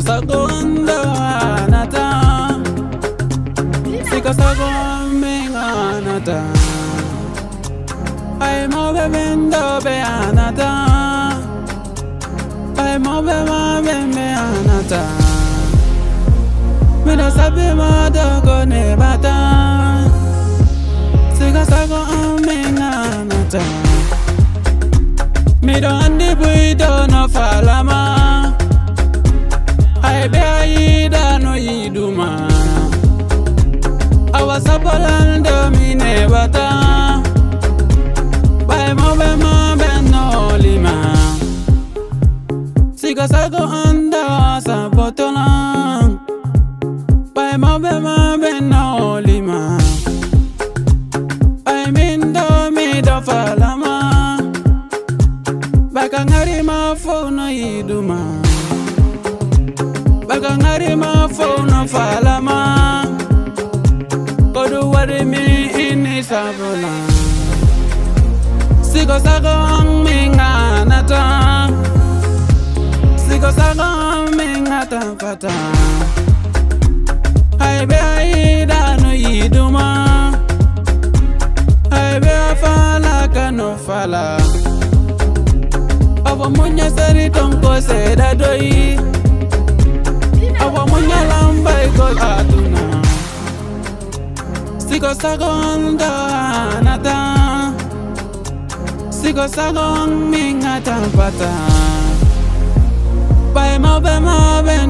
sagondo anata Sika sagon anata Ay mo bendo be anata. Ay mo be ma be anata. Mina sabi ma dogo ne bata. Sika sagon anata. Mi don andi buito no falama eɓe ayiɗano yiɗuma awa sabolan domi neɓata ɓae moɓe ma ɓen nolima sigo sago anda sabotolan ɓae moɓe ma ɓen nolima ɓae min domi do falama. Ɓakangari ma fo no yiɗuma daga ngarima fauna falama. Kodu wari mi ini sabula. Siko sagong minga nata siko sagong minga tapata haibe haida no yiduma. Haibe afala kano fala. Obo munya sari tonko seda doi Kol atuna. Sigo sagonda anata. Sigo sagong mingata pata Pai mau be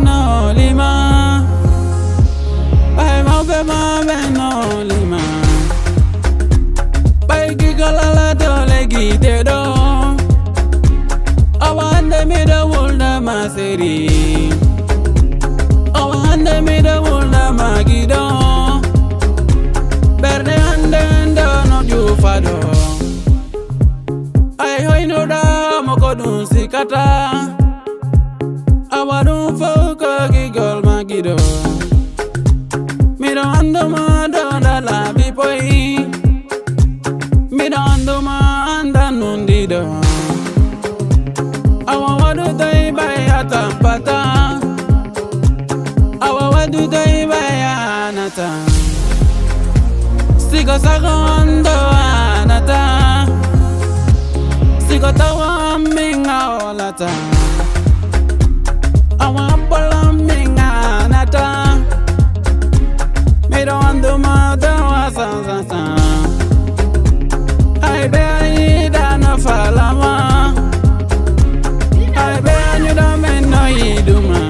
no lima. Pai mau be no lima. Pai gigalala dole gite do. Awande mi da wulda masiri jufado Ay hoy no da moko dun sikata Awadun foko gigol magido. Mido ando ma do da la bipoi. Mido ando ma anda nundido. Awa wadu dai bai atampata Awa wadu dai bai sikosaka ndo anata. Sikotawa minga olata awambola minga anata mirowandumadawa sansasa aibeaidana falama. Aibeanyudomennoiduma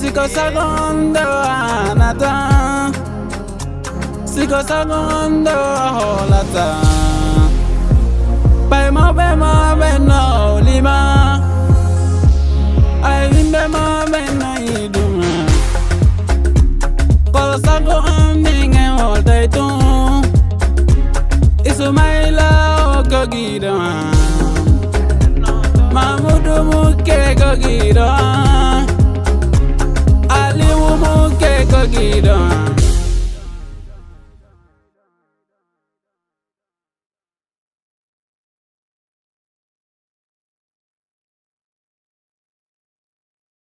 sikosaka ndo anata sikosangongondo holata bema bema bena olima ayin bema bena yiduma kolosango andinge holtaitu isumaila ogogidoma mamudu muke gogidoma